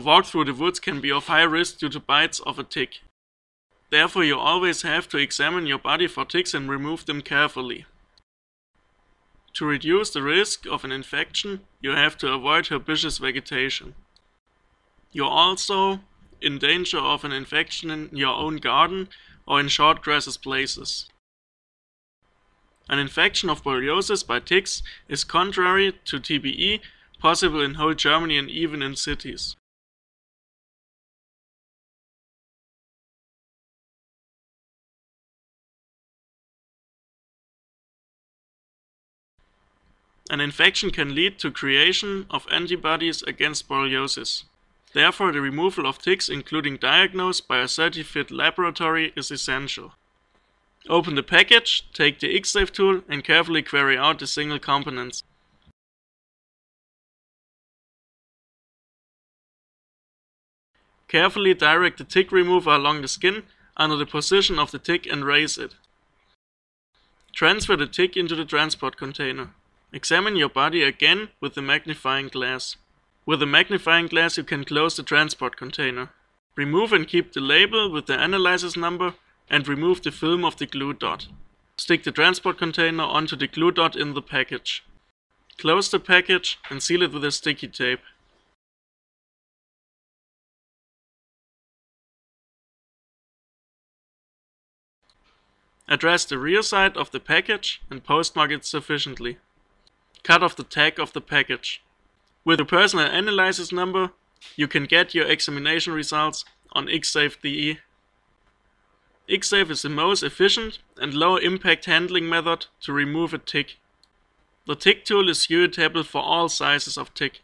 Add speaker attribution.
Speaker 1: A walk through the woods can be of high risk due to bites of a tick. Therefore, you always have to examine your body for ticks and remove them carefully. To reduce the risk of an infection, you have to avoid herbaceous vegetation. You're also in danger of an infection in your own garden or in short grasses places. An infection of borreliosis by ticks is contrary to TBE possible in whole Germany and even in cities. An infection can lead to creation of antibodies against borreliosis. Therefore, the removal of ticks, including diagnosed by a certified laboratory, is essential. Open the package, take the IxSave tool and carefully query out the single components. Carefully direct the tick remover along the skin under the position of the tick and raise it. Transfer the tick into the transport container. Examine your body again with the magnifying glass. With the magnifying glass you can close the transport container. Remove and keep the label with the analysis number and remove the film of the glue dot. Stick the transport container onto the glue dot in the package. Close the package and seal it with a sticky tape. Address the rear side of the package and postmark it sufficiently. Cut off the tag of the package. With a personal analysis number, you can get your examination results on IxSave.de. XSafe is the most efficient and low impact handling method to remove a tick. The tick tool is suitable for all sizes of tick.